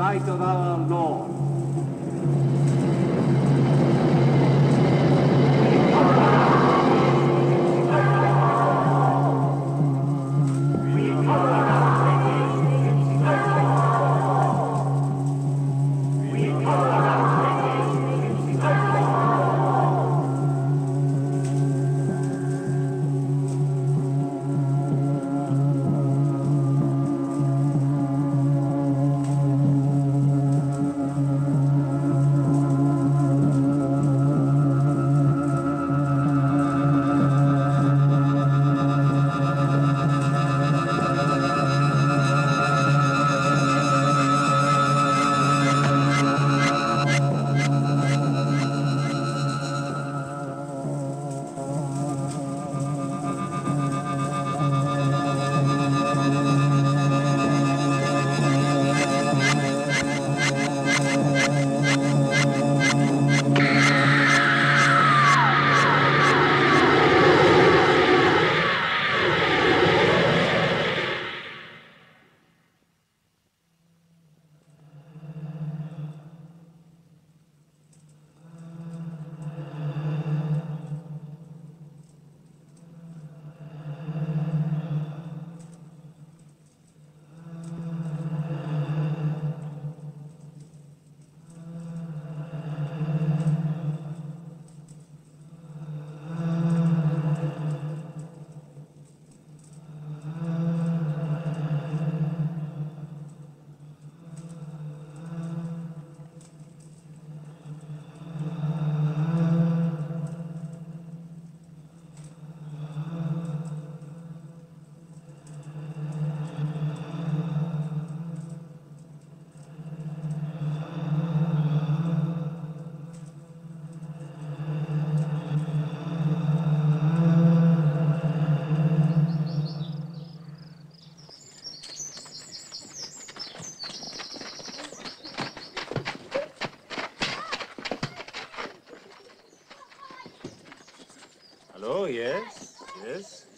sight of our Lord.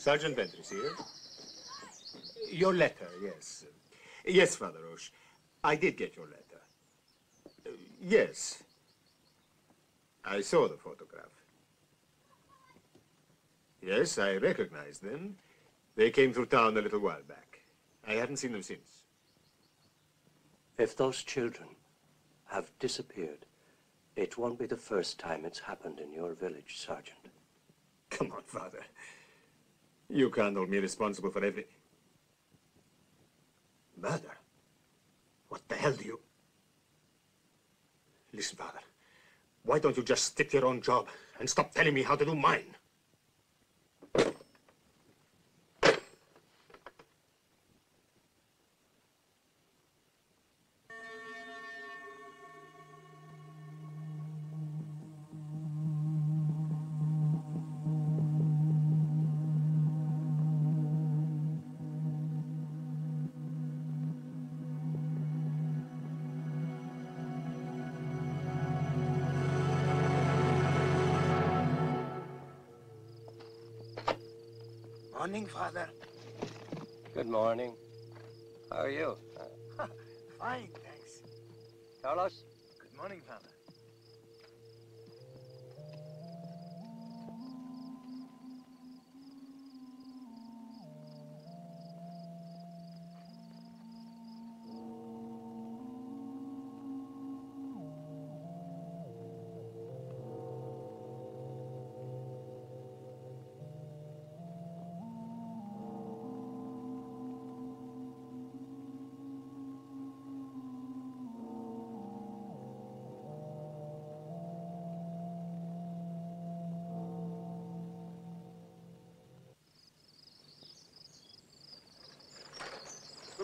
Sergeant Ventris here. Your letter, yes. Yes, Father Roche. I did get your letter. Uh, yes. I saw the photograph. Yes, I recognized them. They came through town a little while back. I haven't seen them since. If those children have disappeared, it won't be the first time it's happened in your village, Sergeant. Come on, Father. You can't hold me responsible for everything. Murder? What the hell do you... Listen, Father. Why don't you just stick to your own job and stop telling me how to do mine?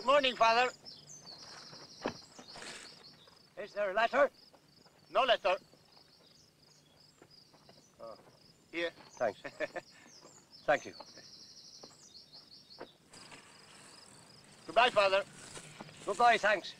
Morning, Father. Is there a letter? No letter. Oh. Here. Thanks. Thank you. Goodbye, Father. Goodbye, thanks.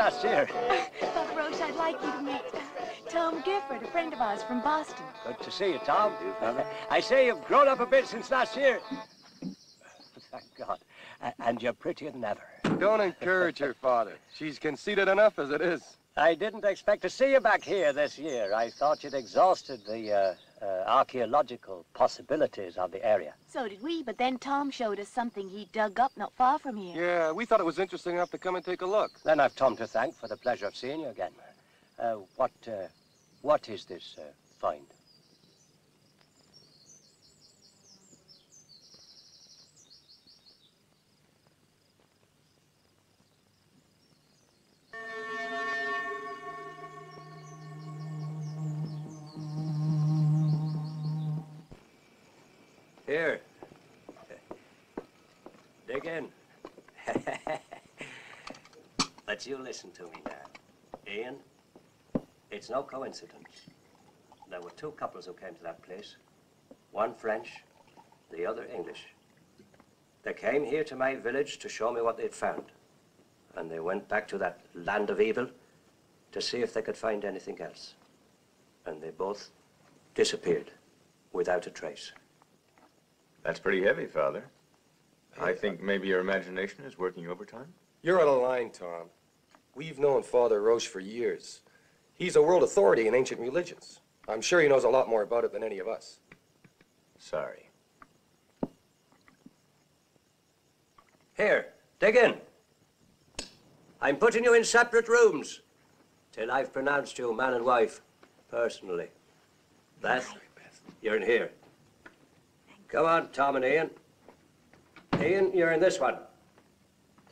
Up a bit since. Father Roche, I'd like you to meet Tom Gifford, a friend of ours from Boston. Good to see you, Tom. I say you've grown up a bit since last year. Thank God. And you're prettier than ever. Don't encourage her, Father. She's conceited enough as it is. I didn't expect to see you back here this year. I thought you'd exhausted the uh, uh, archaeological possibilities of the area. So did we, but then Tom showed us something he dug up not far from here. Yeah, we thought it was interesting enough to come and take a look. Then I've Tom to thank for the pleasure of seeing you again. Uh, what, uh, what is this uh, find? Here. Dig in. but you listen to me now. Ian, it's no coincidence. There were two couples who came to that place. One French, the other English. They came here to my village to show me what they'd found. And they went back to that land of evil to see if they could find anything else. And they both disappeared without a trace. That's pretty heavy, Father. I think maybe your imagination is working overtime. You're out of line, Tom. We've known Father Roche for years. He's a world authority in ancient religions. I'm sure he knows a lot more about it than any of us. Sorry. Here, dig in. I'm putting you in separate rooms till I've pronounced you man and wife personally. Beth, you're in here. Come on, Tom and Ian. Ian, you're in this one.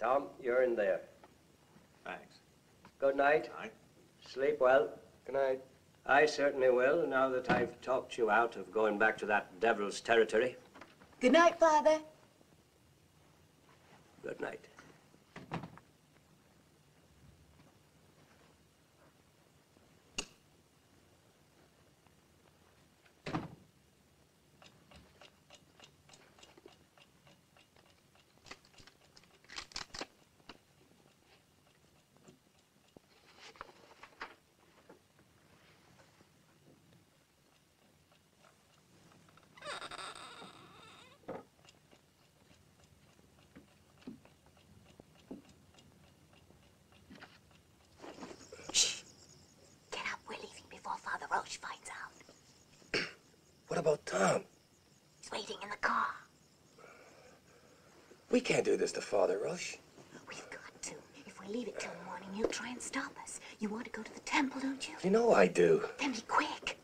Tom, you're in there. Thanks. Good night. Night. Sleep well. Good night. I certainly will, now that I've talked you out of going back to that devil's territory. Good night, Father. Good night. Get up. We're leaving before Father Roche finds out. What about Tom? He's waiting in the car. We can't do this to Father Roche. We've got to. If we leave it till morning, he'll try and stop us. You want to go to the temple, don't you? You know I do. Then be quick.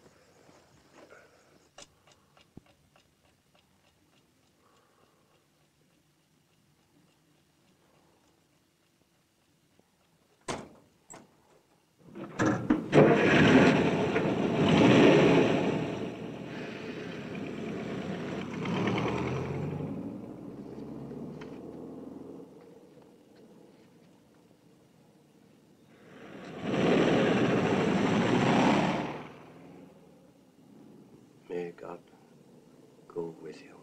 May God go with you.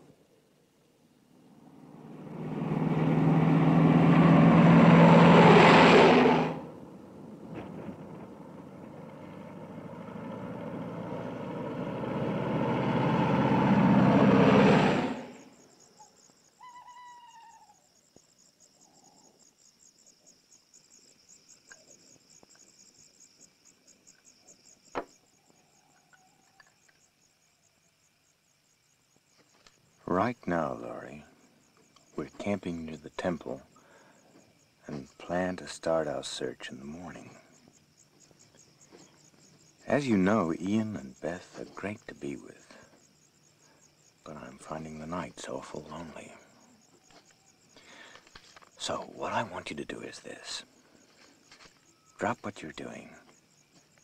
Right now, Laurie, we're camping near the temple and plan to start our search in the morning. As you know, Ian and Beth are great to be with, but I'm finding the nights awful lonely. So, what I want you to do is this drop what you're doing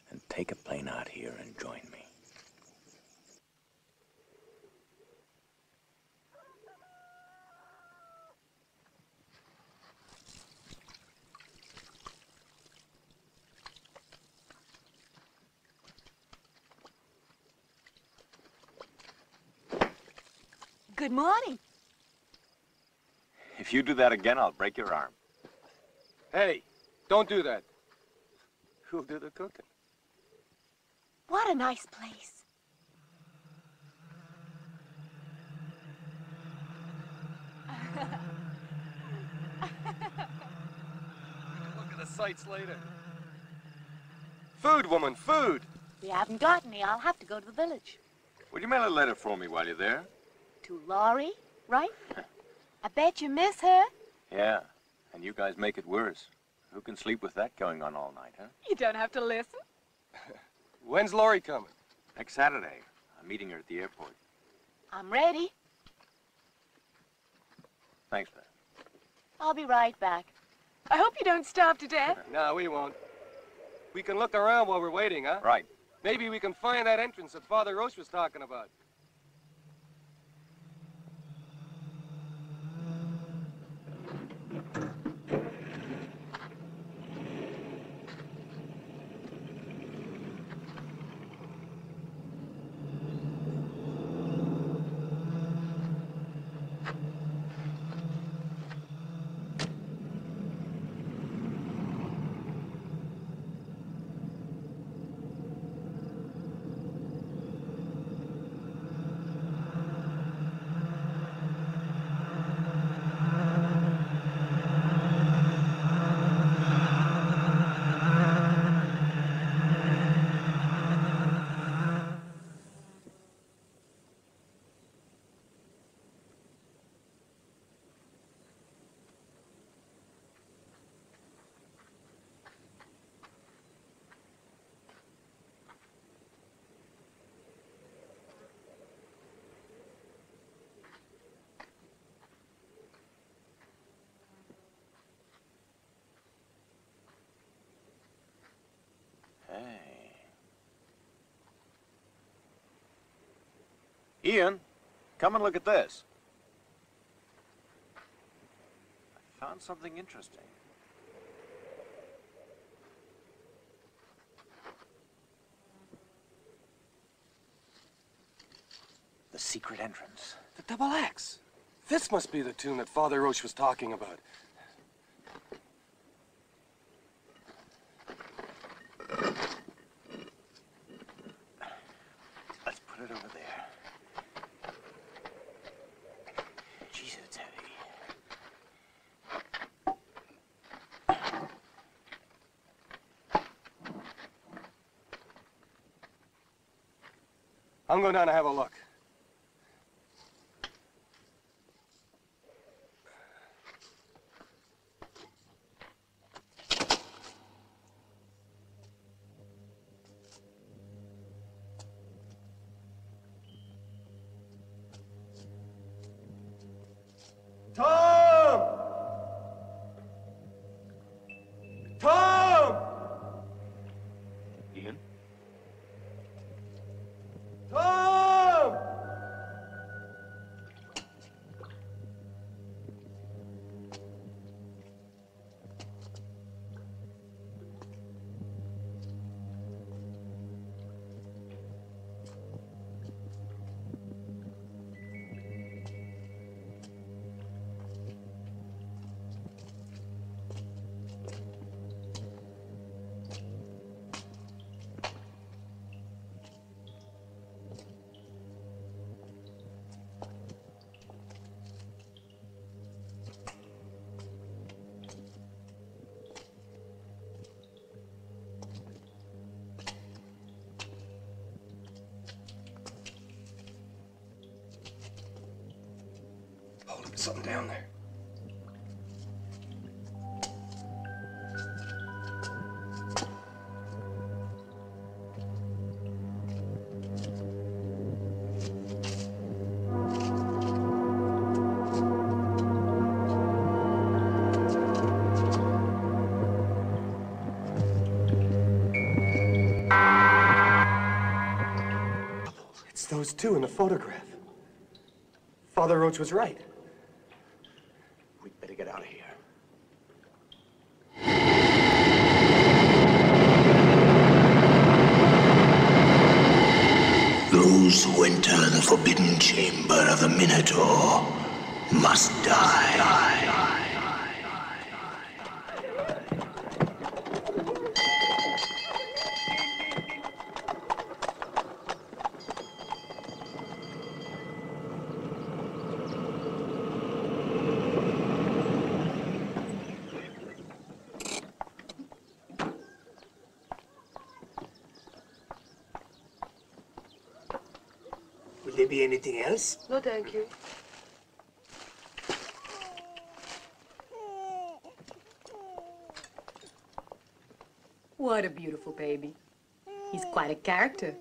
and take a plane out here and join me. Good morning. If you do that again, I'll break your arm. Hey, don't do that. Who'll do the cooking? What a nice place. Look at the sights later. Food, woman, food. We haven't got any. I'll have to go to the village. Would you mail a letter for me while you're there? To Laurie, right? I bet you miss her. Yeah, and you guys make it worse. Who can sleep with that going on all night, huh? You don't have to listen. When's Laurie coming? Next Saturday. I'm meeting her at the airport. I'm ready. Thanks, Beth. I'll be right back. I hope you don't starve to death. No, we won't. We can look around while we're waiting, huh? Right. Maybe we can find that entrance that Father Roche was talking about. Ian, come and look at this. I found something interesting. The secret entrance. The double axe. This must be the tomb that Father Roche was talking about. Let's put it over there. Jesus, it's heavy. I'm down and have a look. Those two in the photograph. Father Roche was right. We'd better get out of here. Those Those who enter the forbidden chamber of the Minotaur must die. Will there be anything else? No, thank you. What a beautiful baby. He's quite a character.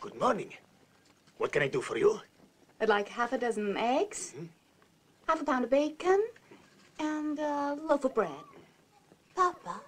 Good morning. What can I do for you? I'd like half a dozen eggs, mm-hmm. half a pound of bacon, and a loaf of bread. Papa,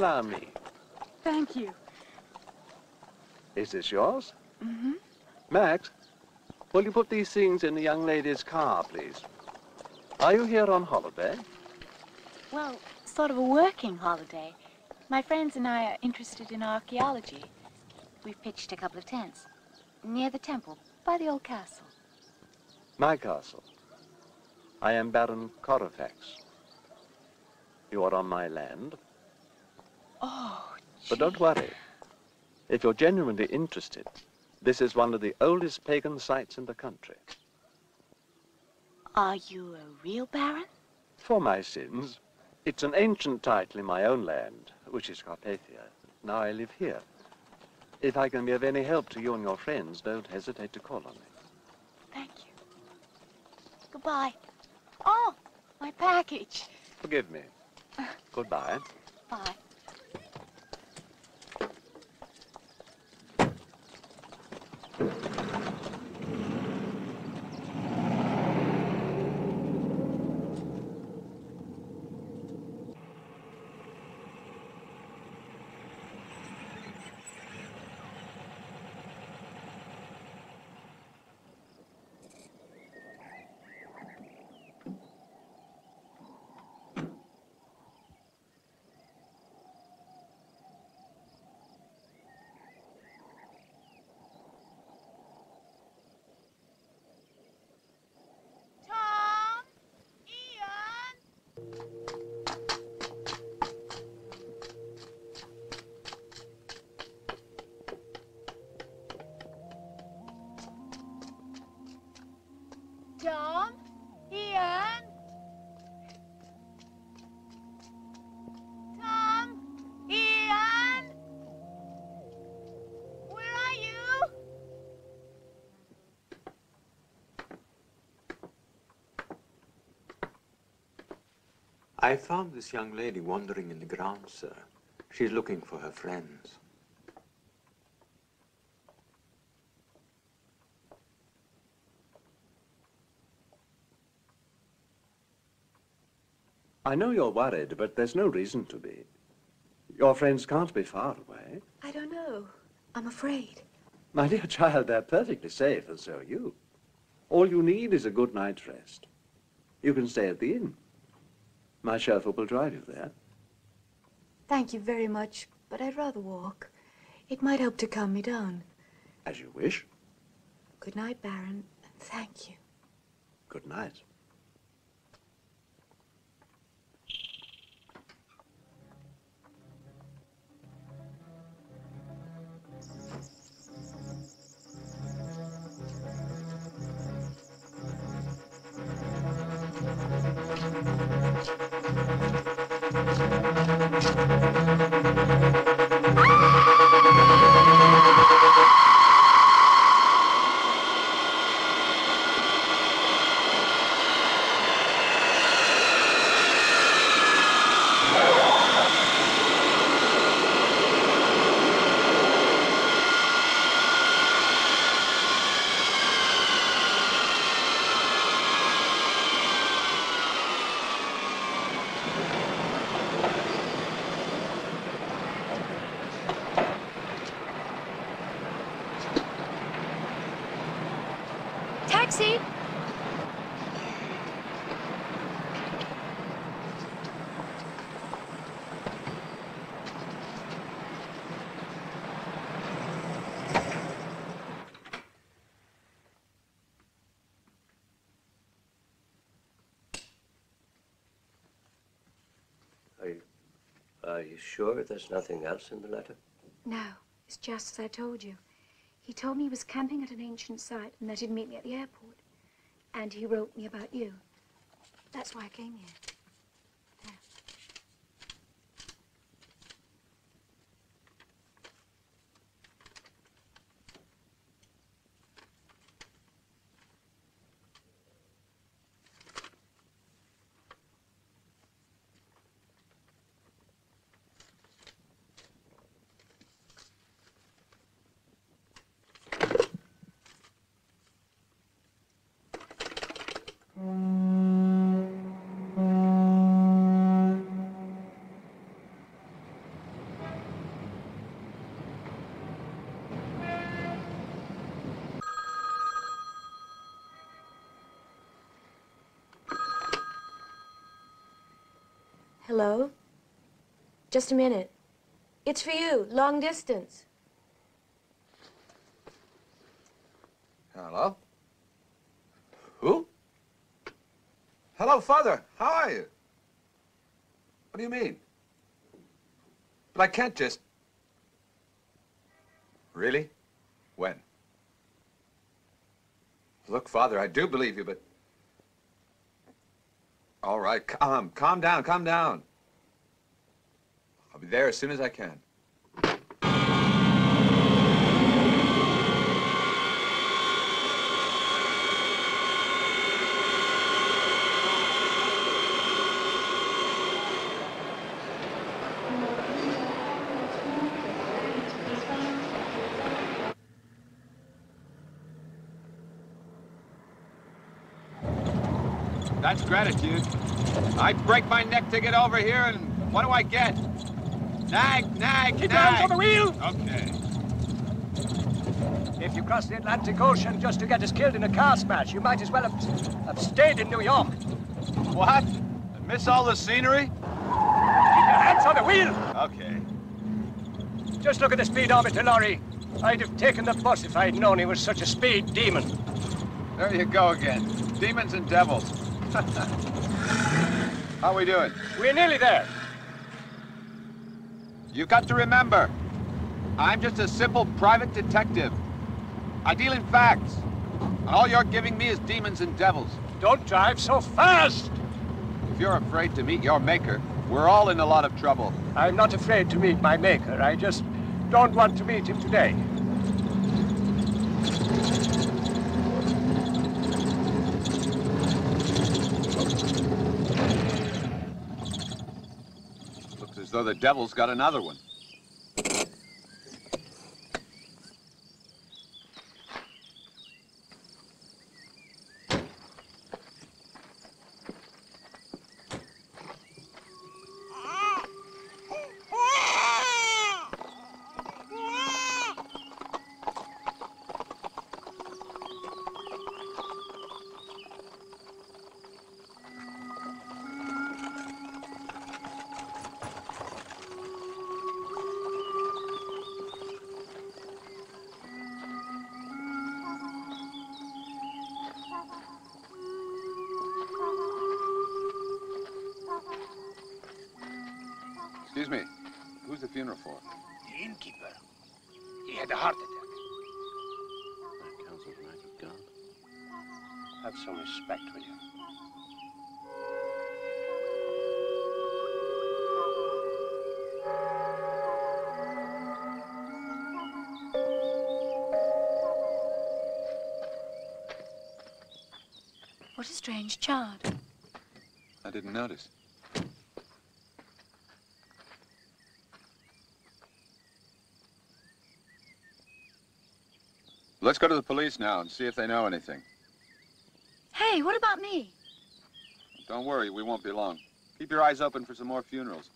Allow me. Thank you. Is this yours? Mm-hmm. Max, will you put these things in the young lady's car, please? Are you here on holiday? Well, sort of a working holiday. My friends and I are interested in archaeology. We've pitched a couple of tents near the temple, by the old castle. My castle. I am Baron Corofax. You are on my land. Oh, But don't worry. If you're genuinely interested, this is one of the oldest pagan sites in the country. are you a real baron? For my sins, it's an ancient title in my own land, which is Carpathia. Now I live here. If I can be of any help to you and your friends, don't hesitate to call on me. Thank you. Goodbye. Oh, my package. Forgive me. Uh. Goodbye. Bye. I found this young lady wandering in the grounds, sir. She's looking for her friends. I know you're worried, but there's no reason to be. Your friends can't be far away. I don't know. I'm afraid. My dear child, they're perfectly safe, and so are you. All you need is a good night's rest. You can stay at the inn. My chauffeur will drive you there. Thank you very much, but I'd rather walk. It might help to calm me down. As you wish. Good night, Baron, and thank you. Good night. Ah! taxi? Are you, are you sure there's nothing else in the letter? No, it's just as I told you. He told me he was camping at an ancient site and that he'd meet me at the airport. And he wrote me about you. That's why I came here. Hello? Just a minute. It's for you, long distance. Hello? Who? Hello, Father. How are you? What do you mean? But I can't just... Really? When? Look, Father, I do believe you, but... All right, calm, calm down, calm down. I'll be there as soon as I can. That's gratitude. I break my neck to get over here, and what do I get? Nag, nag, Keep nag. hands on the wheel! Okay. If you cross the Atlantic Ocean just to get us killed in a car smash, you might as well have, have stayed in New York. What? And miss all the scenery? Keep your hands on the wheel! Okay. Just look at the speedometer, Laurie. I'd have taken the bus if I'd known he was such a speed demon. There you go again. Demons and devils. How are we doing? We're nearly there. You've got to remember, I'm just a simple private detective. I deal in facts. And all you're giving me is demons and devils. Don't drive so fast! If you're afraid to meet your maker, we're all in a lot of trouble. I'm not afraid to meet my maker. I just don't want to meet him today. Though the devil's got another one. What a strange chart. I didn't notice. Let's go to the police now and see if they know anything. Hey, what about me? Don't worry, we won't be long. Keep your eyes open for some more funerals.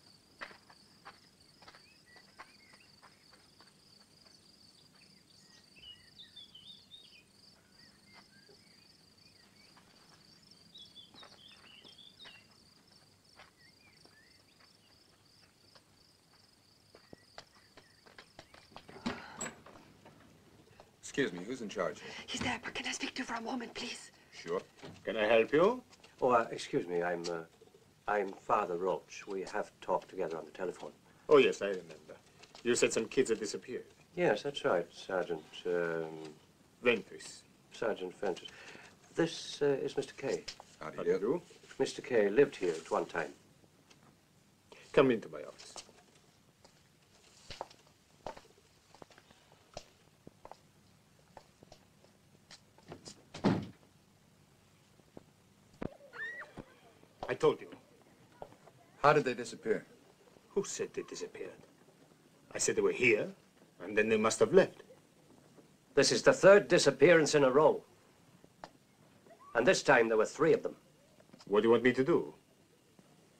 Excuse me, who's in charge? He's there, but can I speak to you for a moment, please? Sure. Can I help you? Oh, uh, excuse me. I'm, uh, I'm Father Roche. We have talked together on the telephone. Oh, yes, I remember. You said some kids had disappeared. Yes, that's right, Sergeant. Um, Ventris. Sergeant Ventris. This uh, is Mr. Kay. How do How do you do? Mr. Kay lived here at one time. Come into my office. How did they disappear? Who said they disappeared? I said they were here, and then they must have left. This is the third disappearance in a row. And this time there were three of them. What do you want me to do?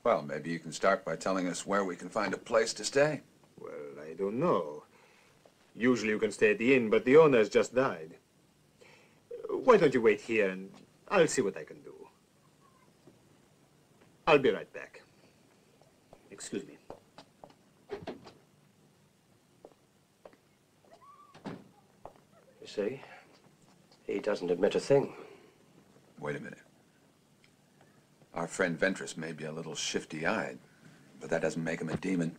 Well, maybe you can start by telling us where we can find a place to stay. Well, I don't know. Usually you can stay at the inn, but the owner has just died. Why don't you wait here and I'll see what I can do. I'll be right back. Excuse me. You see? He doesn't admit a thing. Wait a minute. Our friend Ventris may be a little shifty-eyed, but that doesn't make him a demon.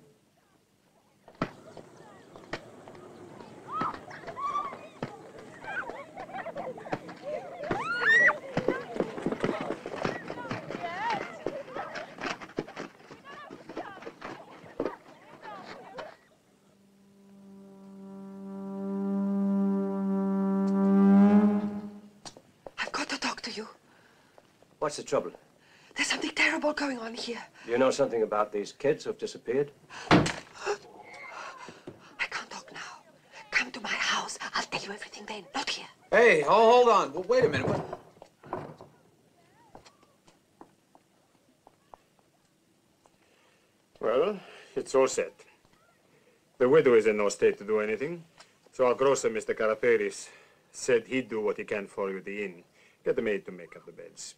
What's the trouble? There's something terrible going on here. Do you know something about these kids who've disappeared? I can't talk now. Come to my house. I'll tell you everything then. Not here. Hey, oh, hold on. Well, wait a minute. What? Well, it's all set. The widow is in no state to do anything, so our grocer, Mr. Caraperis, said he'd do what he can for you at the inn. Get the maid to make up the beds.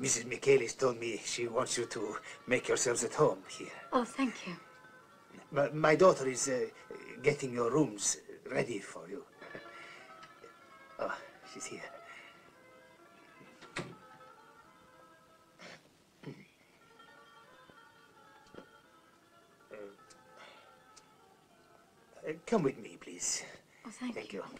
Mrs. Michaelis told me she wants you to make yourselves at home here. Oh, thank you. My, my daughter is uh, getting your rooms ready for you. Oh, she's here. Uh, come with me, please. Oh, thank, Thank you. you.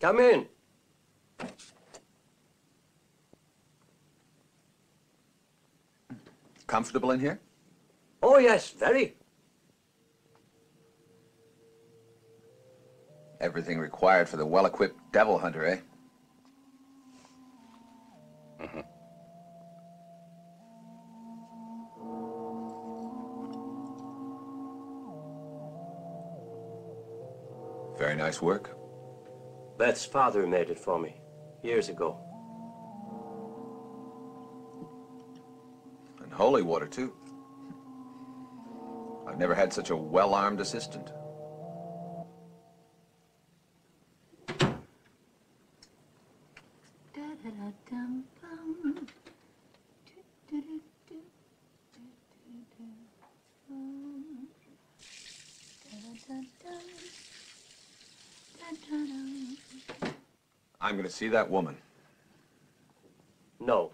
Come in. Comfortable in here? Oh, yes, very. Everything required for the well-equipped devil hunter, eh? Very nice work. Beth's father made it for me years ago. And holy water, too. I've never had such a well-armed assistant. I'm going to see that woman. No.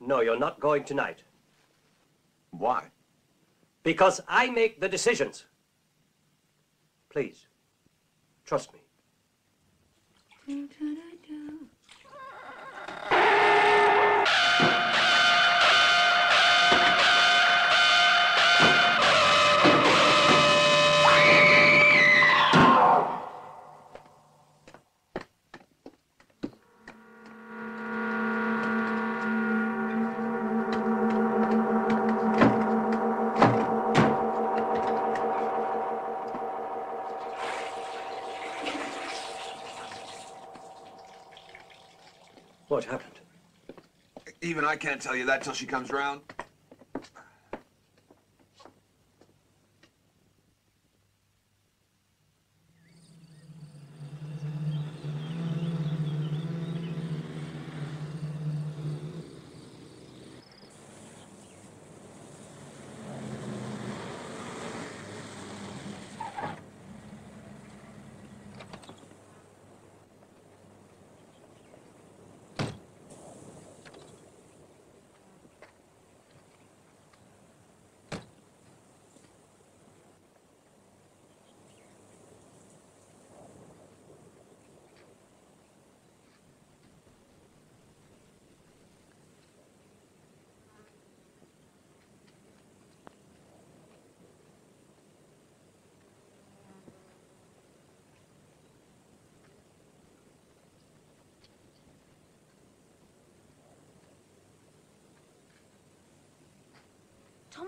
No, you're not going tonight. Why? Because I make the decisions. Please, trust me. I can't tell you that till she comes round.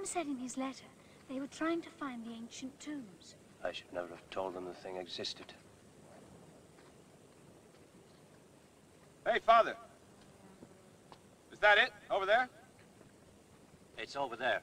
Said in his letter they were trying to find the ancient tombs. I should never have told them the thing existed. Hey, Father. Is that it? Over there? It's over there.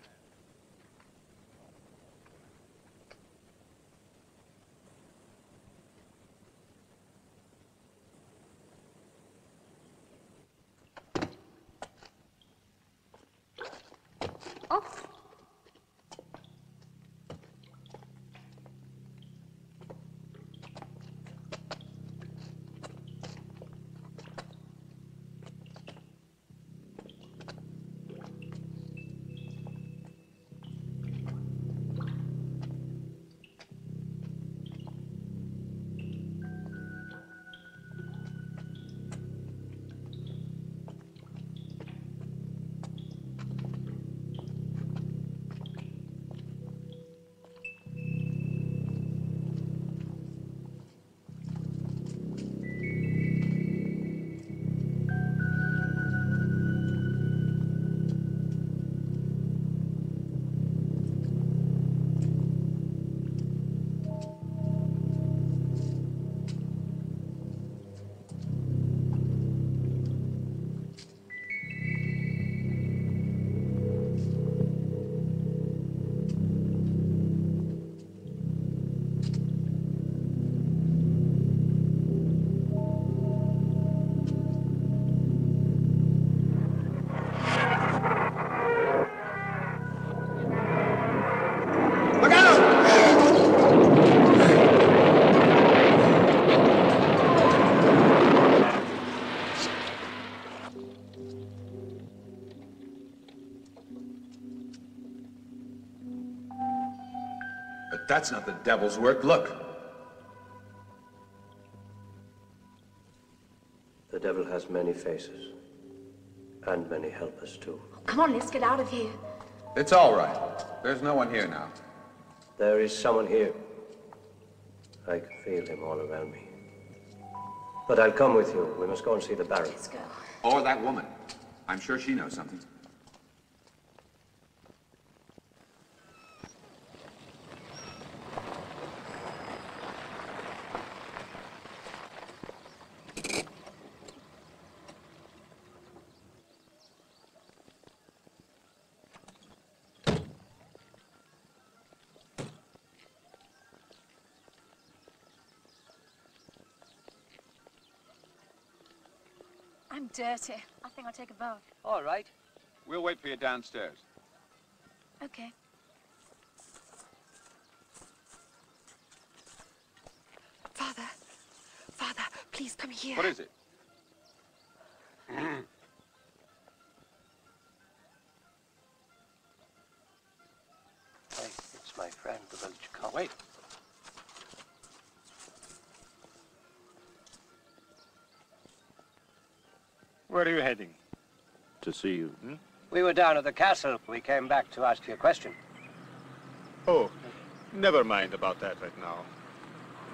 That's not the devil's work. Look. The devil has many faces. And many helpers, too. Come on, let's get out of here. It's all right. There's no one here now. There is someone here. I can feel him all around me. But I'll come with you. We must go and see the Baron. Let's go. Or that woman. I'm sure she knows something. Dirty. I think I'll take a bath. All right. We'll wait for you downstairs. Okay. Father, Father, please come here. What is it? See you, hmm? We were down at the castle. We came back to ask you a question. Oh, never mind about that right now.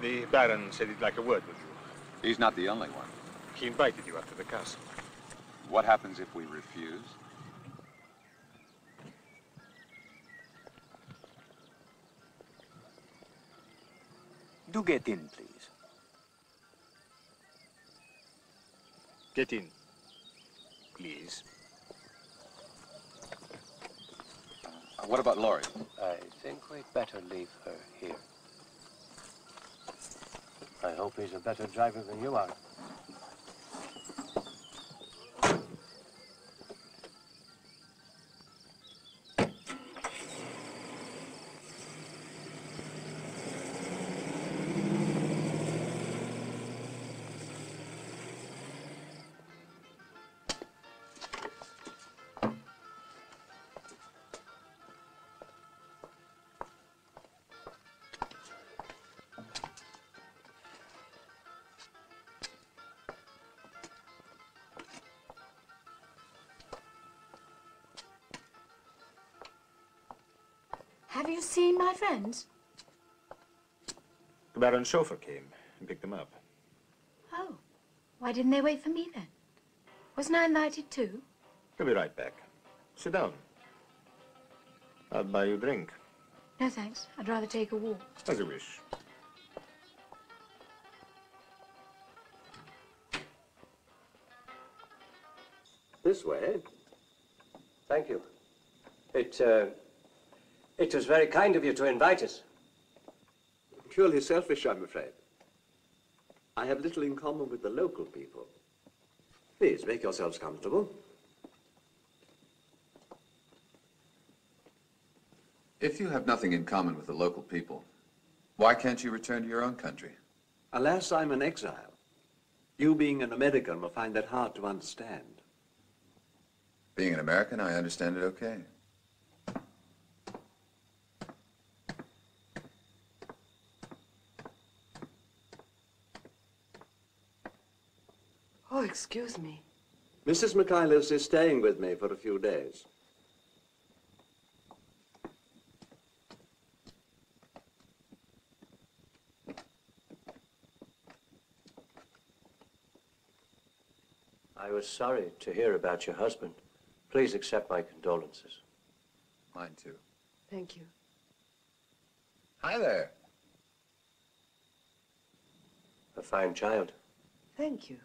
The Baron said he'd like a word with you. He's not the only one. He invited you up to the castle. What happens if we refuse? Do get in, please. Get in, please. Uh, Uh, what about Laurie? I think we'd better leave her here. I hope he's a better driver than you are. You seen my friends? The Baron's chauffeur came and picked them up. Oh. Why didn't they wait for me then? Wasn't I invited too? He'll be right back. Sit down. I'll buy you a drink. No, thanks. I'd rather take a walk. As you wish. This way? Thank you. It, uh, it was very kind of you to invite us. Purely selfish, I'm afraid. I have little in common with the local people. Please, make yourselves comfortable. If you have nothing in common with the local people, why can't you return to your own country? Alas, I'm an exile. You, being an American, will find that hard to understand. Being an American, I understand it okay. Oh, excuse me. Mrs. Michaelis is staying with me for a few days. I was sorry to hear about your husband. Please accept my condolences. Mine too. Thank you. Hi there. A fine child. Thank you.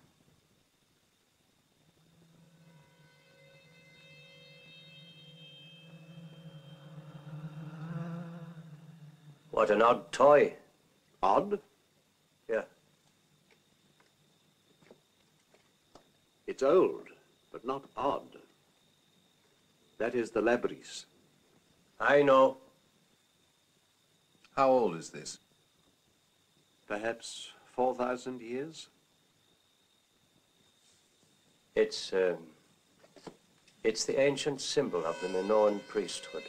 What an odd toy. Odd? Yeah. It's old, but not odd. That is the Labrys. I know. How old is this? Perhaps 4,000 years? It's, um, it's the ancient symbol of the Minoan priesthood.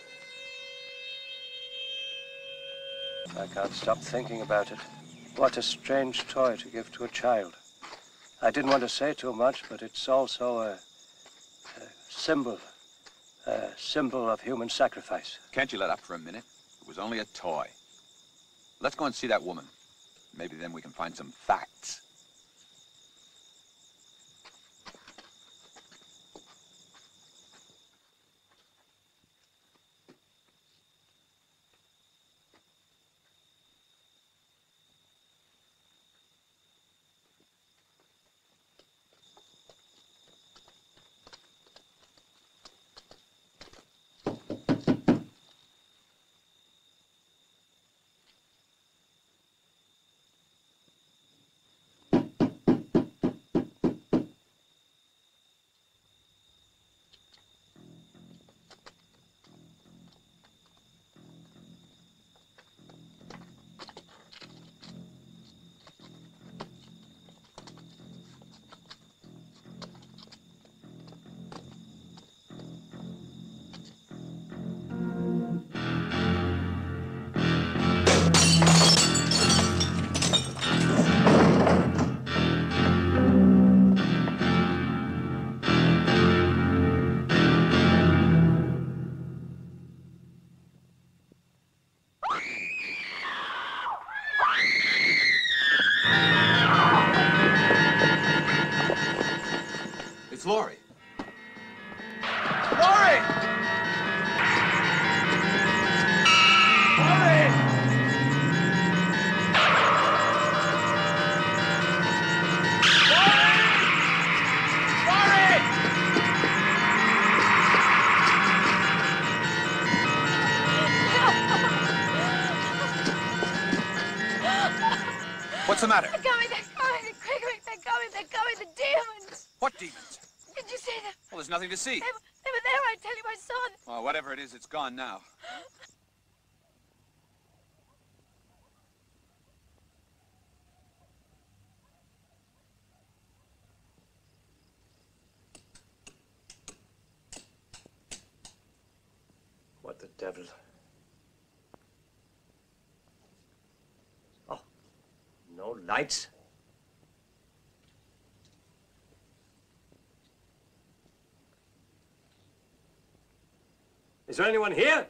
I can't stop thinking about it. What a strange toy to give to a child. I didn't want to say too much, but it's also a, a symbol, a symbol of human sacrifice. Can't you let up for a minute? It was only a toy. Let's go and see that woman. Maybe then we can find some facts. Nothing to see. They were, they were there, I tell you, my son. them. Well, whatever it is, it's gone now. What the devil? Oh, no lights? There anyone here?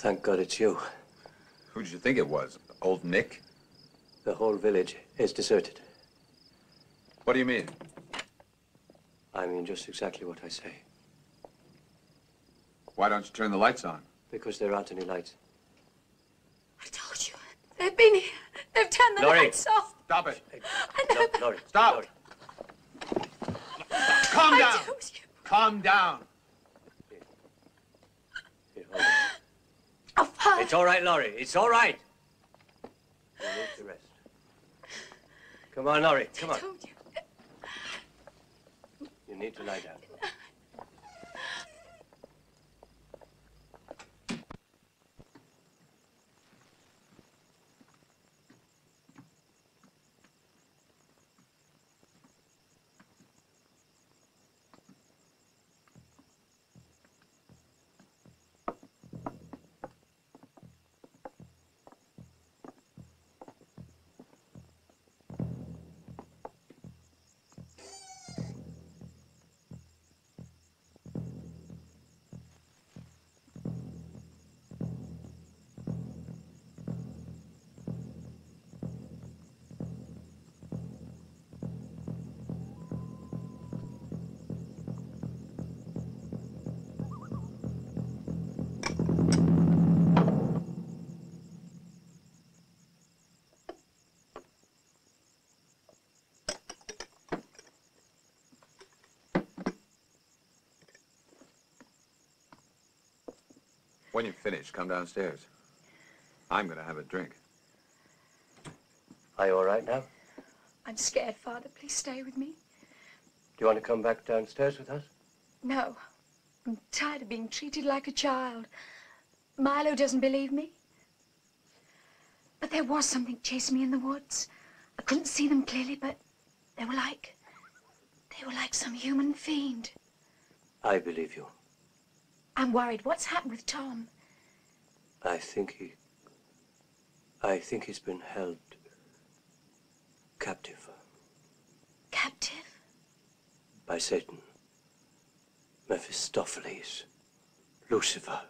Thank God it's you. Who did you think it was? Old Nick? The whole village is deserted. What do you mean? I mean just exactly what I say. Why don't you turn the lights on? Because there aren't any lights. I told you. They've been here. They've turned the Laurie. lights off. Stop it. I know. Laurie, Stop. Laurie. Calm I down. told you. Calm down. Here, hold it. It's all right, Laurie. It's all right. You need to rest. Come on, Laurie. Come I on. told you. You need to lie down. When you finish, come downstairs. I'm going to have a drink. Are you all right now? I'm scared, Father. Please stay with me. Do you want to come back downstairs with us? No. I'm tired of being treated like a child. Milo doesn't believe me. But there was something chasing me in the woods. I couldn't see them clearly, but they were like... They were like some human fiend. I believe you. I'm worried. What's happened with Tom? I think he. I think he's been held captive uh, Captive? by Satan, Mephistopheles, Lucifer.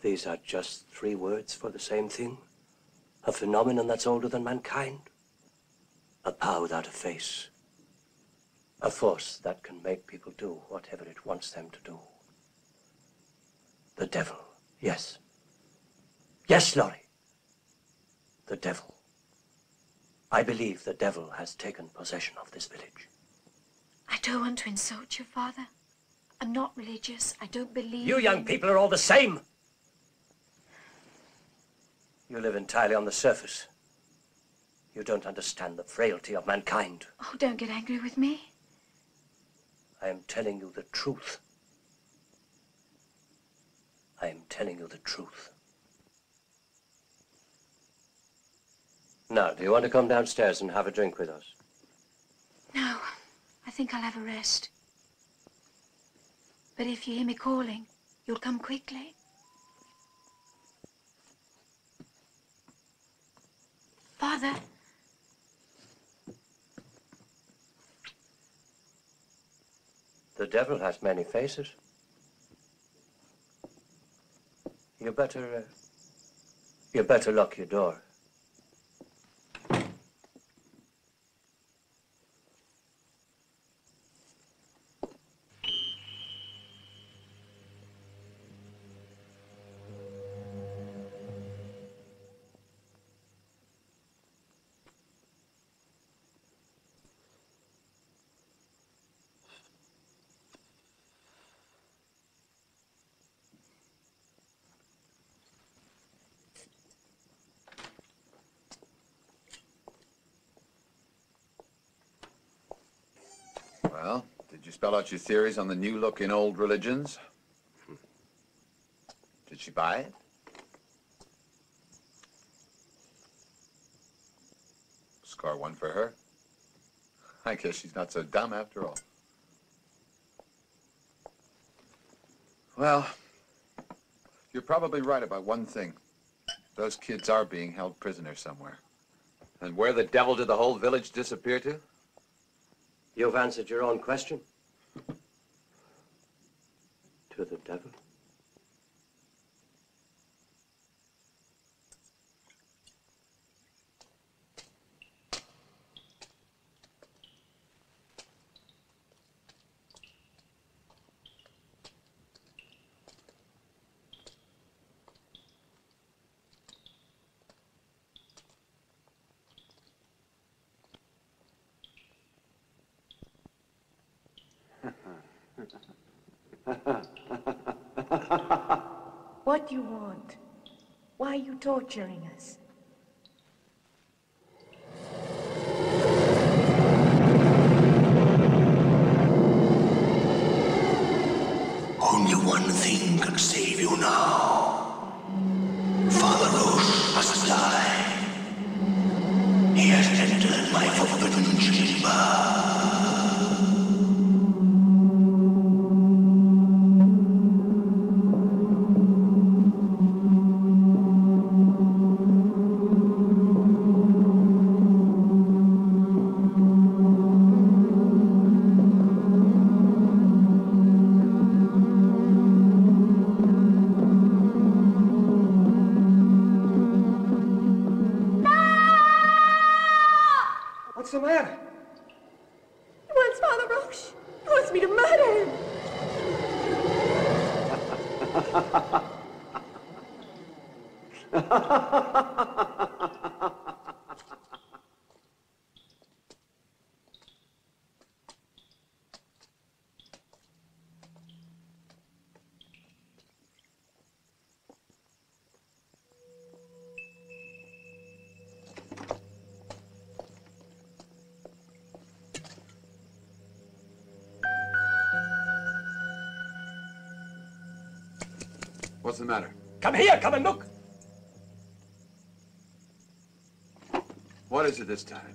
These are just three words for the same thing. A phenomenon that's older than mankind. A power without a face. A force that can make people do whatever it wants them to do. The devil, yes. Yes, Laurie. The devil. I believe the devil has taken possession of this village. I don't want to insult you, Father. I'm not religious. I don't believe... You young in- people are all the same. You live entirely on the surface. You don't understand the frailty of mankind. Oh, don't get angry with me. I am telling you the truth. I am telling you the truth. Now, do you want to come downstairs and have a drink with us? No, I think I'll have a rest. But if you hear me calling, you'll come quickly. Father, The devil has many faces. You better, uh, you better lock your door. Spell out your theories on the new look in old religions? Did she buy it? Score one for her. I guess she's not so dumb after all. Well, you're probably right about one thing. Those kids are being held prisoner somewhere. And where the devil did the whole village disappear to? You've answered your own question. To the devil. You want? Why are you torturing us? What's the matter? Come here, come and look. What is it this time?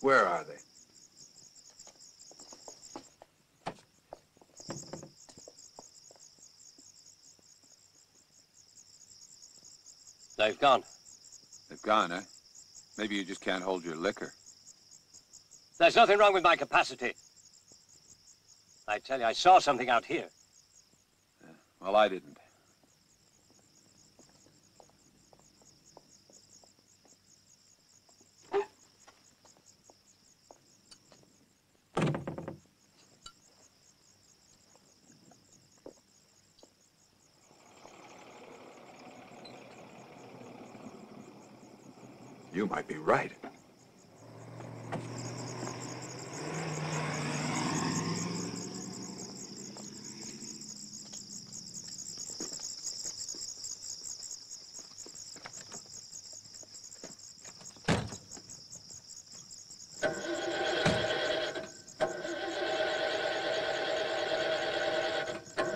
Where are they? They've gone. They've gone, eh? Maybe you just can't hold your liquor. There's nothing wrong with my capacity. I tell you, I saw something out here. Well, I didn't. You might be right.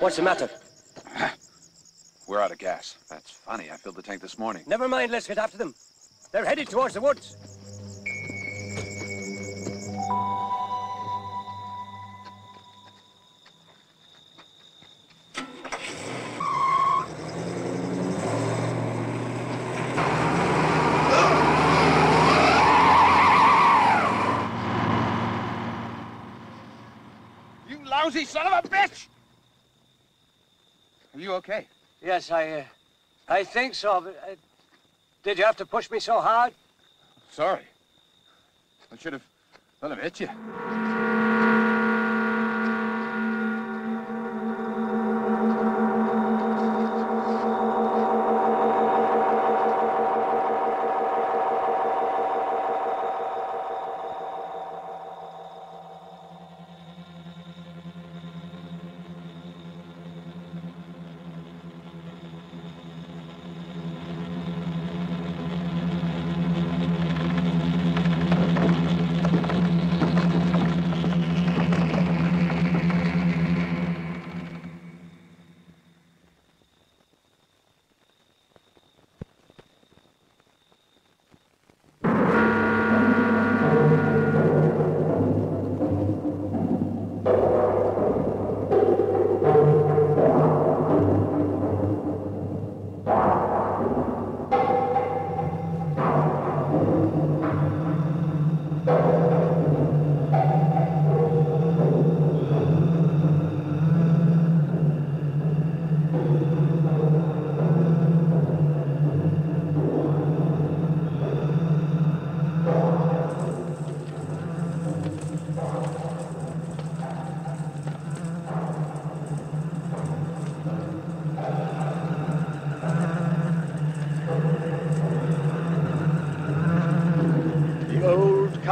What's the matter? We're out of gas. That's funny. I filled the tank this morning. Never mind, let's get after them. They're headed towards the woods. You lousy son of a bitch! Are you okay? Yes, I, uh, I think so, but uh, did you have to push me so hard? Sorry. I should have let him hit you.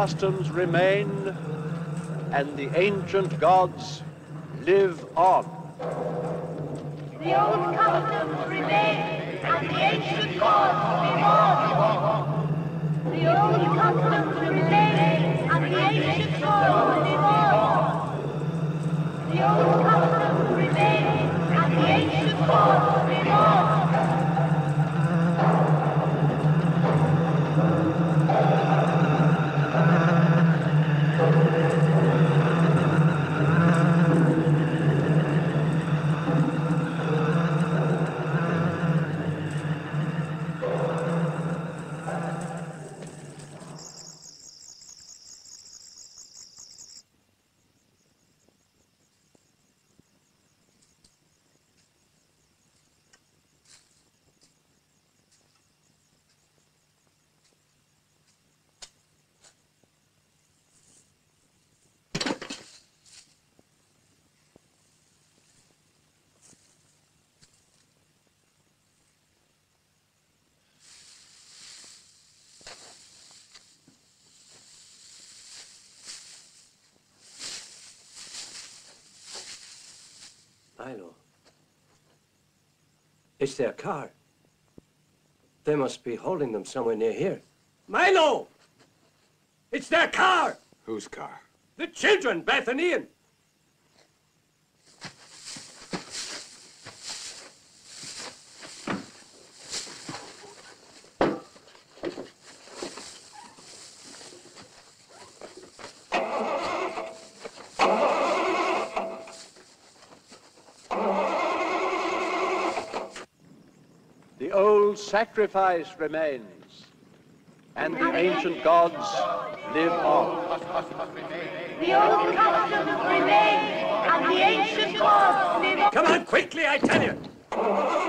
Customs remain, and the ancient gods live on. The old customs remain, and the ancient gods live on. The old customs remain, and the ancient gods live on. The old customs remain, and the ancient gods live on. Milo. It's their car. They must be holding them somewhere near here. Milo! It's their car! Whose car? The children, Beth and Ian. The old sacrifice remains, and the ancient gods live on. The old customs remain, and the ancient gods live on. Come on, quickly, I tell you!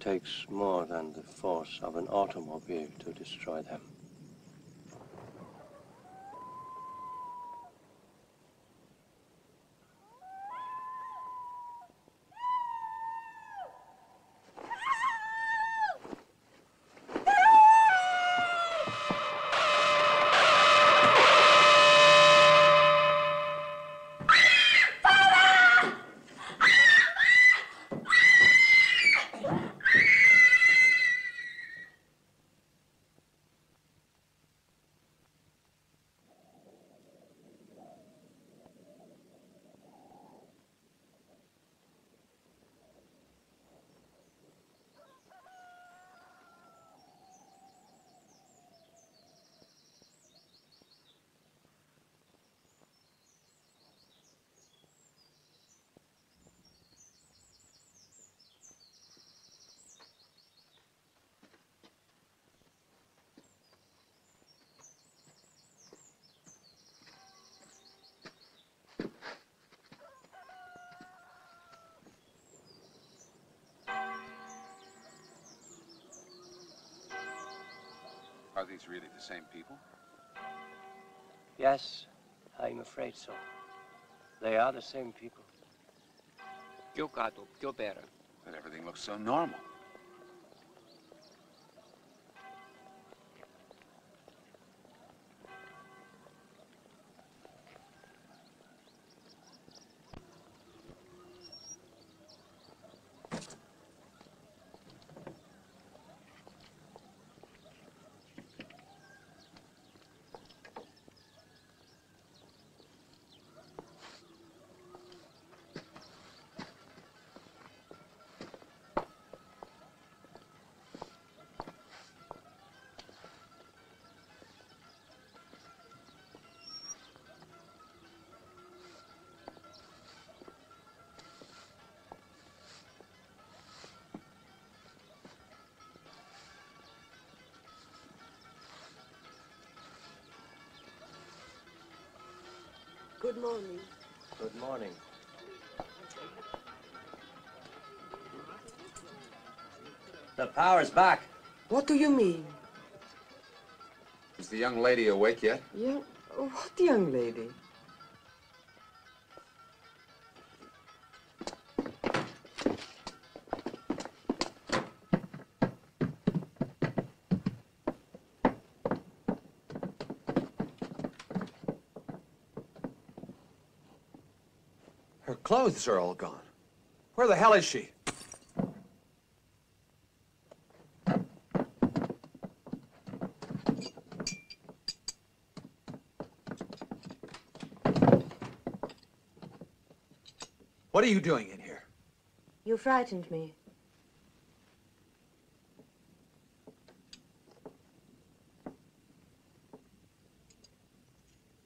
Takes more than the force of an automobile to destroy them. These really the same people? Yes, I'm afraid so. They are the same people. Giocato, giocare. But everything looks so normal. Good morning. Good morning. The power's back. What do you mean? Is the young lady awake yet? Yeah. what young lady? Clothes are all gone. Where the hell is she? What are you doing in here? You frightened me.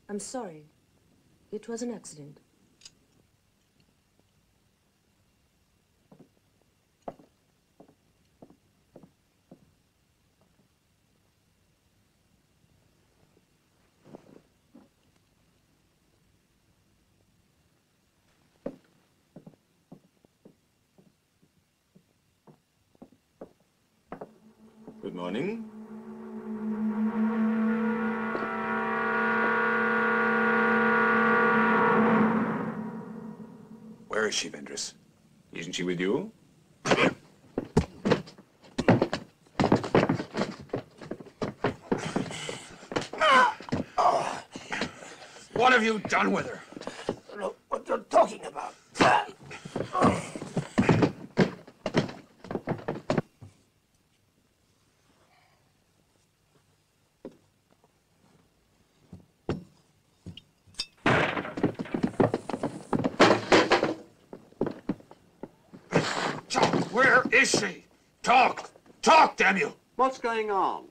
I'm sorry. It was an accident. Good morning. Where is she, Vendris? Isn't she with you? What have you done with her? Look what you're talking about. Oh. Talk, where is she? Talk! Talk, damn you! What's going on?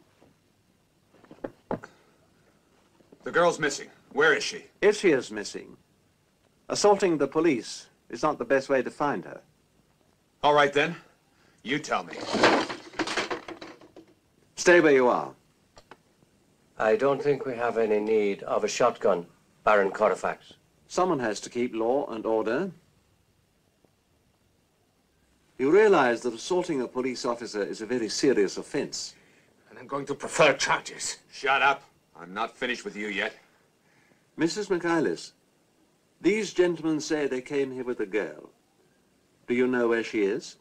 The girl's missing. Where is she? If she is missing, assaulting the police is not the best way to find her. All right, then. You tell me. Stay where you are. I don't think we have any need of a shotgun. Baron Corofax. Someone has to keep law and order. You realize that assaulting a police officer is a very serious offense. And I'm going to prefer charges. Shut up. I'm not finished with you yet. Mrs. McIlis, these gentlemen say they came here with a girl. Do you know where she is?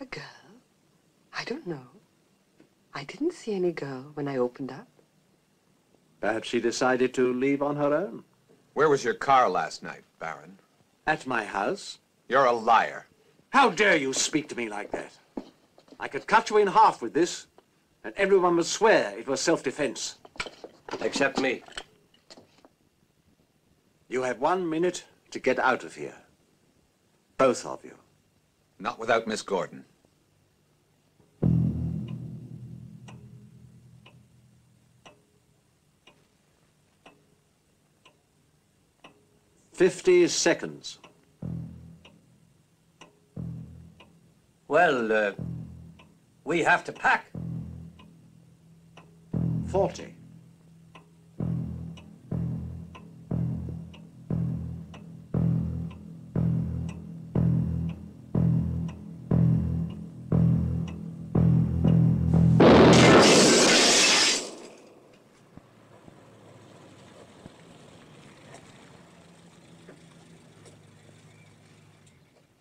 A girl? I don't know. I didn't see any girl when I opened up. Perhaps she decided to leave on her own. Where was your car last night, Baron? At my house. You're a liar. How dare you speak to me like that? I could cut you in half with this, and everyone would swear it was self-defense. Except me. You have one minute to get out of here. Both of you. Not without Miss Gordon. Fifty seconds. Well, uh, we have to pack. Forty.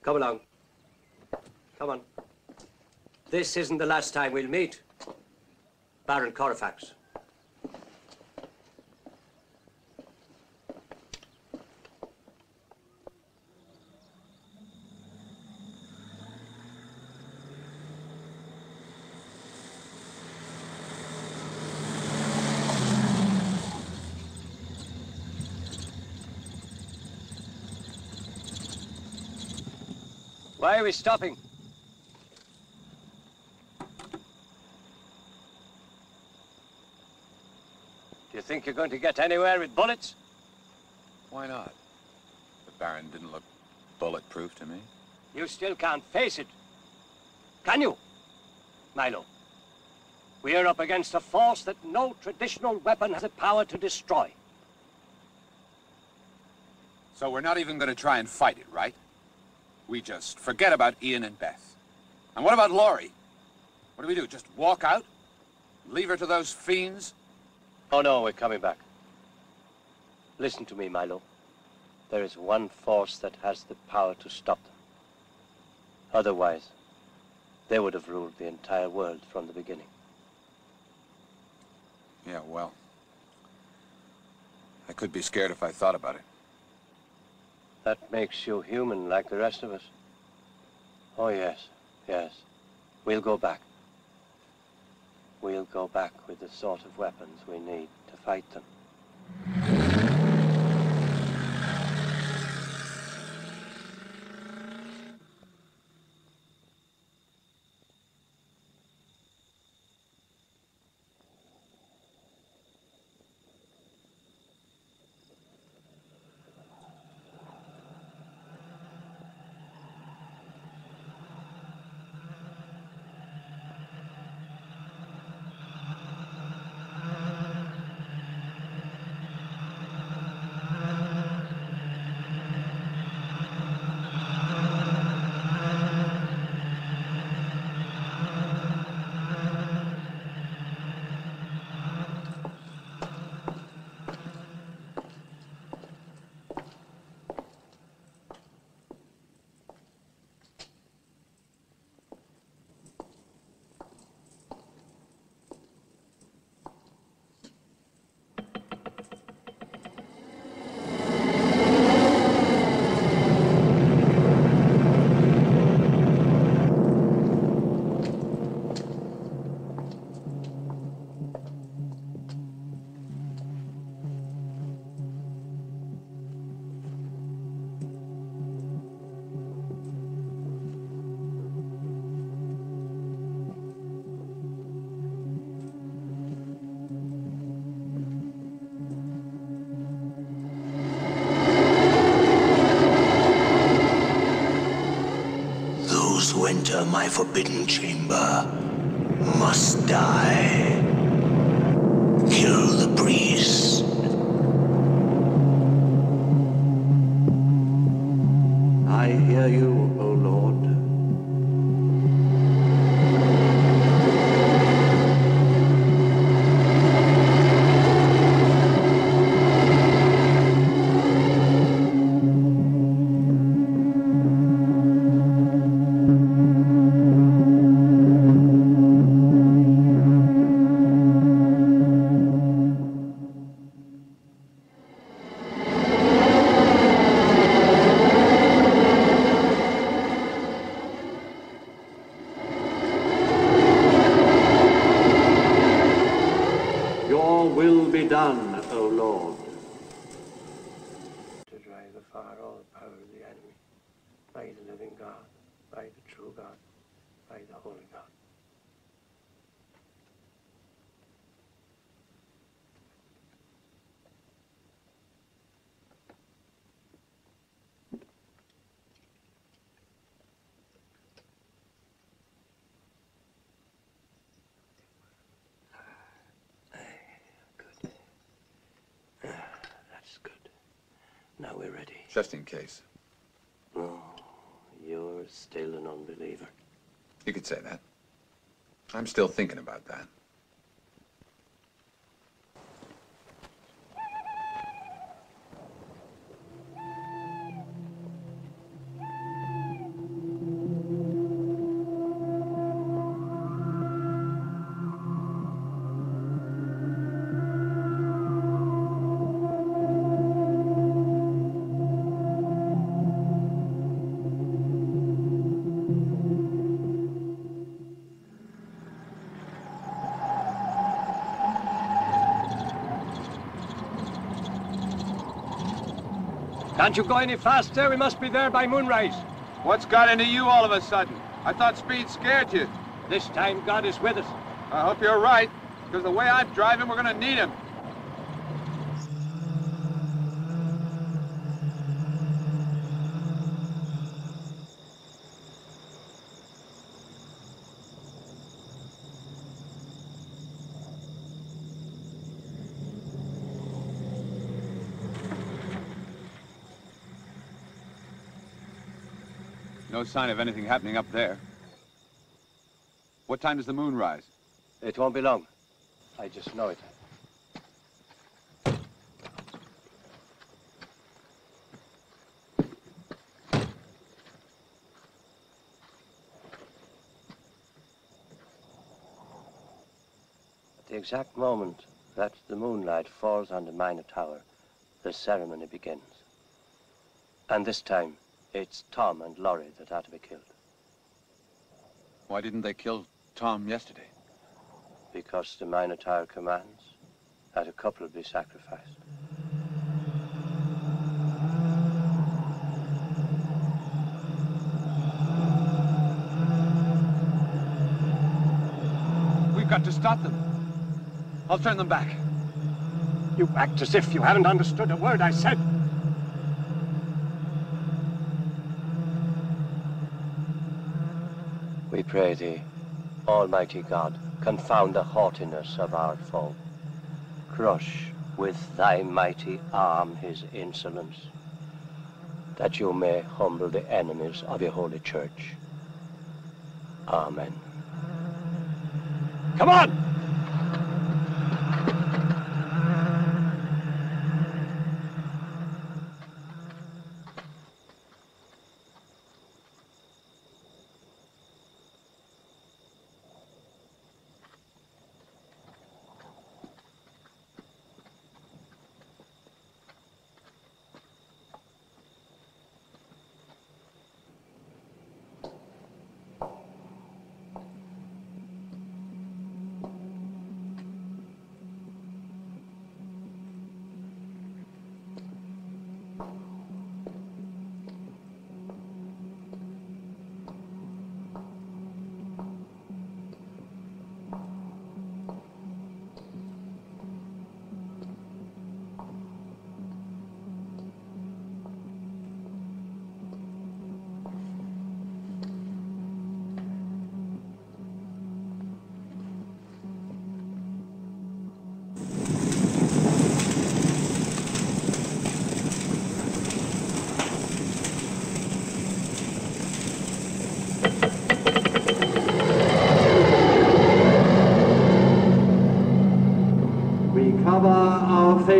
Come along. Come on. This isn't the last time we'll meet. Baron Corofax. Why are we stopping? Think you're going to get anywhere with bullets? Why not? The Baron didn't look bulletproof to me. You still can't face it. Can you, Milo? We are up against a force that no traditional weapon has the power to destroy. So we're not even going to try and fight it, right? We just forget about Ian and Beth. And what about Laurie? What do we do? Just walk out? Leave her to those fiends? Oh, no, we're coming back. Listen to me, Milo. There is one force that has the power to stop them. Otherwise, they would have ruled the entire world from the beginning. Yeah, well. I could be scared if I thought about it. That makes you human like the rest of us. Oh, yes, yes. We'll go back. We'll go back with the sort of weapons we need to fight them. Enter my forbidden chamber must die. Just in case. No, you're still an unbeliever. You could say that. I'm still thinking about that. Can't you go any faster? We must be there by moonrise. What's got into you all of a sudden? I thought speed scared you. This time God is with us. I hope you're right, because the way I'm driving, we're gonna need him. No sign of anything happening up there. What time does the moon rise? It won't be long. I just know it. At the exact moment that the moonlight falls on the Minotaur, the ceremony begins. And this time, it's Tom and Laurie that are to be killed. Why didn't they kill Tom yesterday? Because the Minotaur commands that a couple be sacrificed. We've got to stop them. I'll turn them back. You act as if you haven't understood a word I said. We pray thee, Almighty God, confound the haughtiness of our foe. Crush with thy mighty arm his insolence, that you may humble the enemies of your holy church. Amen. Come on!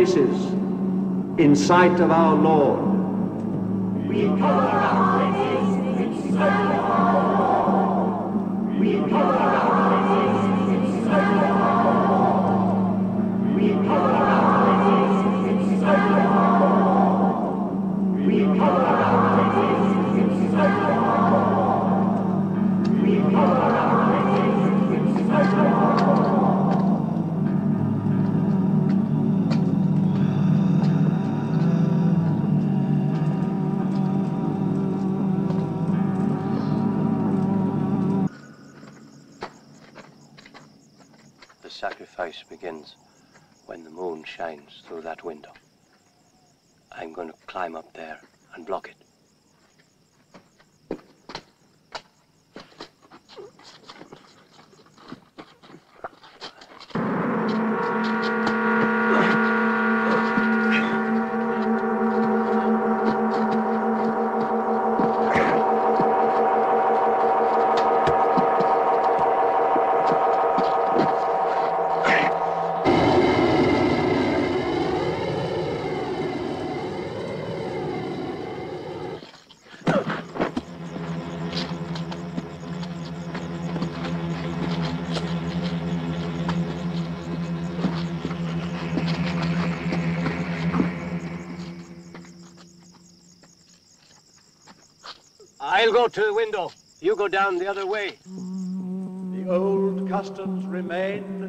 Our faces in sight of our Lord. We cover shines through that window. I'm going to climb up there and block it. I'll go to the window. You go down the other way. The old customs remain.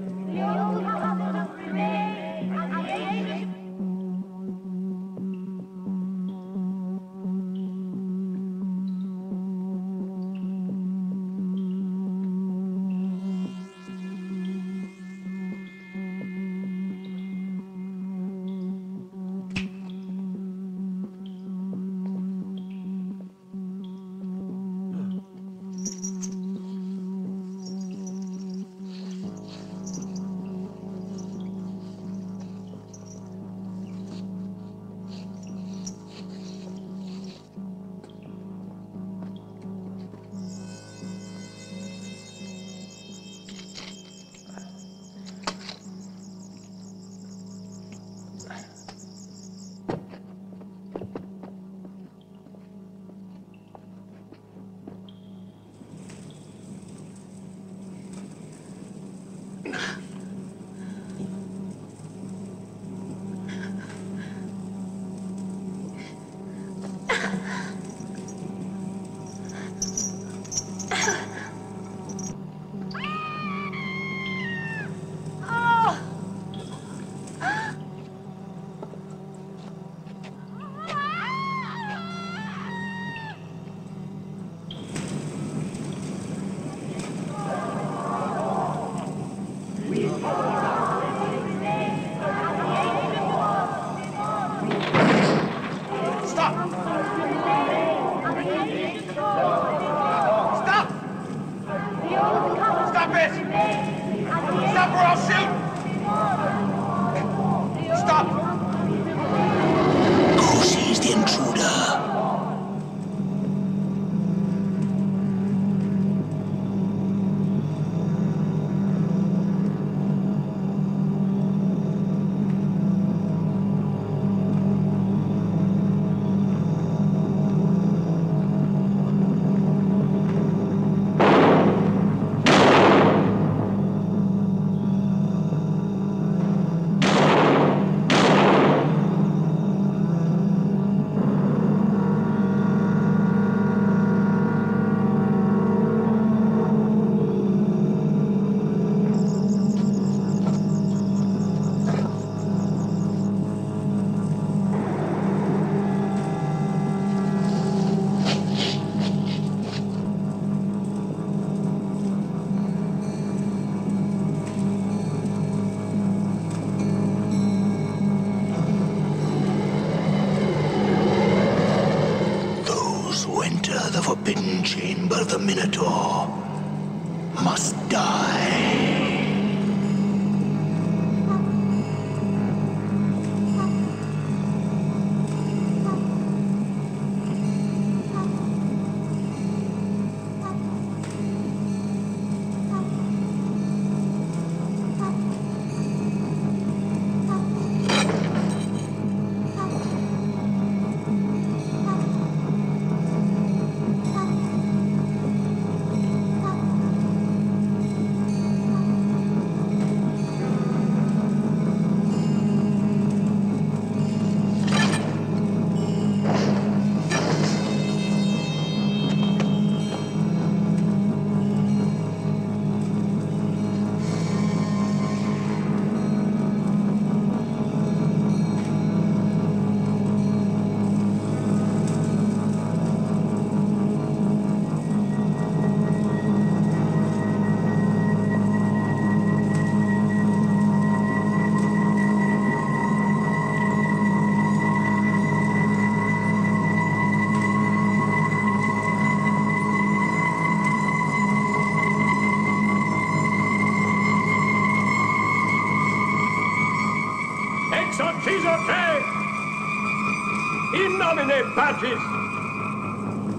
Nomine Patris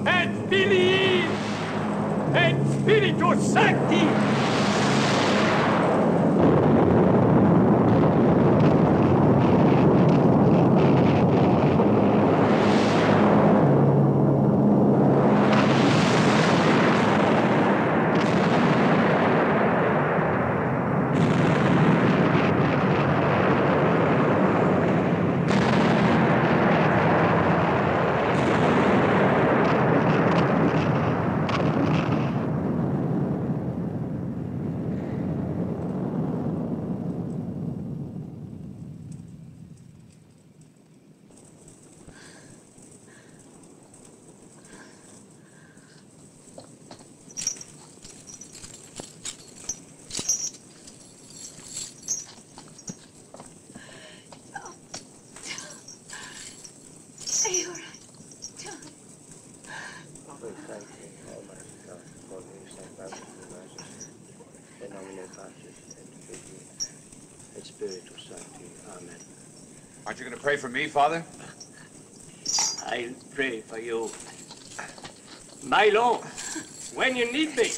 et Filii et Spiritus Sancti. Are you all right? John? We thank thee, Almighty God, for these thy bountiful mercies. In nomine Patris et Filii et Spiritus Sancti. Amen. Aren't you going to pray for me, Father? I'll pray for you. My Lord, when you need me.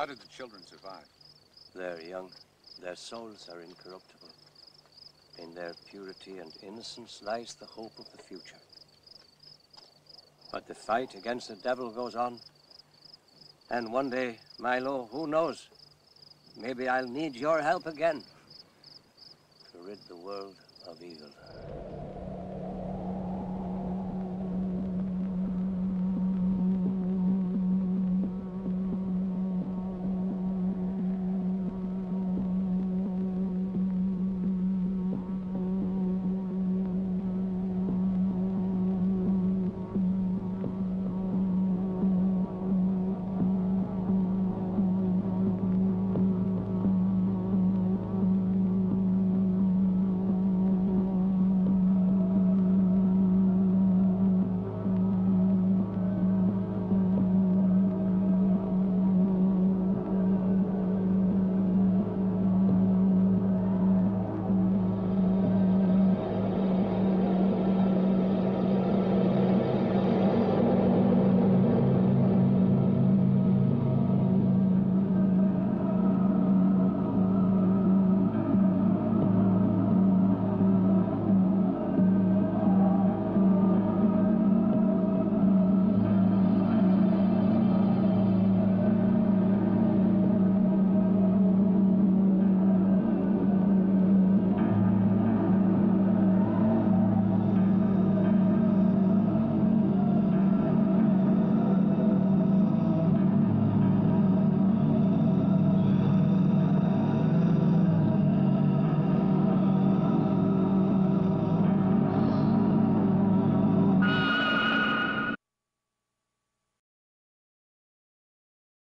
How did the children survive? They're young. Their souls are incorruptible. In their purity and innocence lies the hope of the future. But the fight against the devil goes on. And one day, Milo, who knows? Maybe I'll need your help again to rid the world of evil.